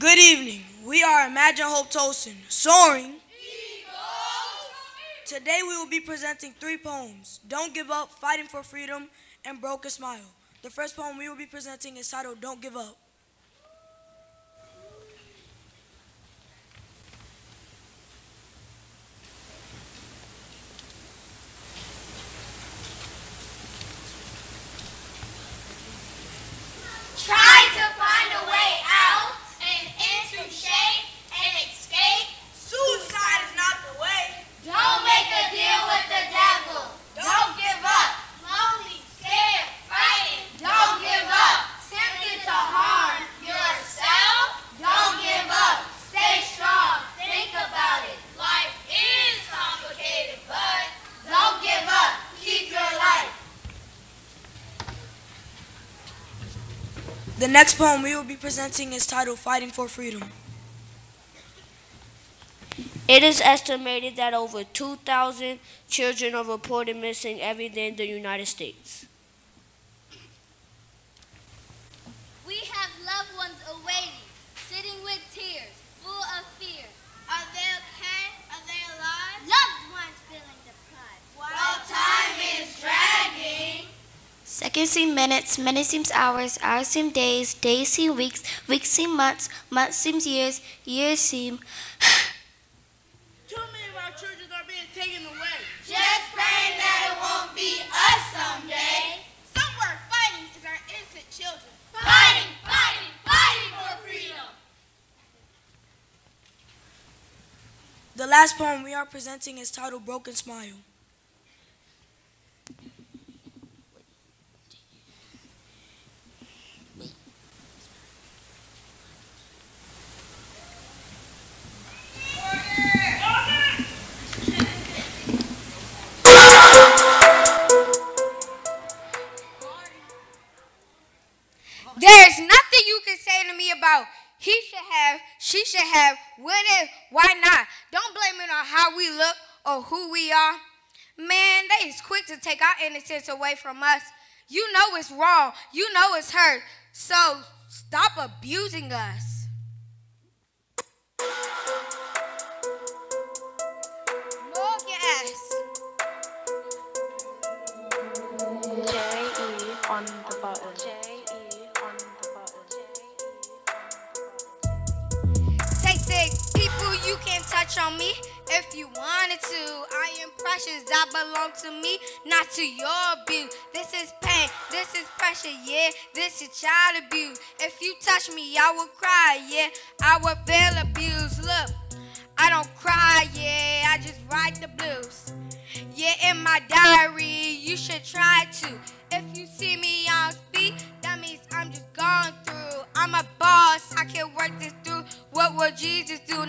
Good evening. We are Imagine Hope Tolson, soaring. Today we will be presenting three poems, Don't Give Up, Fighting for Freedom, and Broken Smile. The first poem we will be presenting is titled Don't Give Up. Try to find a way out and into shape and escape. Suicide is not the way. Don't make a deal with the devil. Don't give up. Lonely, scared, fighting. Don't give up. Tempted to harm yourself. Don't give up. Stay strong. Think about it. Life is complicated, but don't give up. Keep your life. The next poem we will be presenting is titled Fighting for Freedom. It is estimated that over 2,000 children are reported missing every day in the United States. We have loved ones awaiting, sitting with tears, full of fear. Are they Seconds seem minutes, minutes seems hours, hours seem days, days seem weeks, weeks seem months, months seem years, years seem. Too many of our children are being taken away. Just praying that it won't be us someday. Somewhere fighting is our innocent children. Fighting, fighting, fighting for freedom. The last poem we are presenting is titled Broken Smile. There's nothing you can say to me about he should have, she should have, when if, why not? Don't blame it on how we look or who we are. Man, they is quick to take our innocence away from us. You know it's wrong. You know it's hurt. So stop abusing us. On me if you wanted to. I am precious, that belong to me, not to your abuse. This is pain, this is pressure, yeah. This is child abuse. If you touch me, I will cry, yeah. I will feel abused. Look, I don't cry, yeah. I just write the blues. Yeah, in my diary, you should try to. If you see me on speed, that means I'm just going through. I'm a boss, I can work this through. What will Jesus do?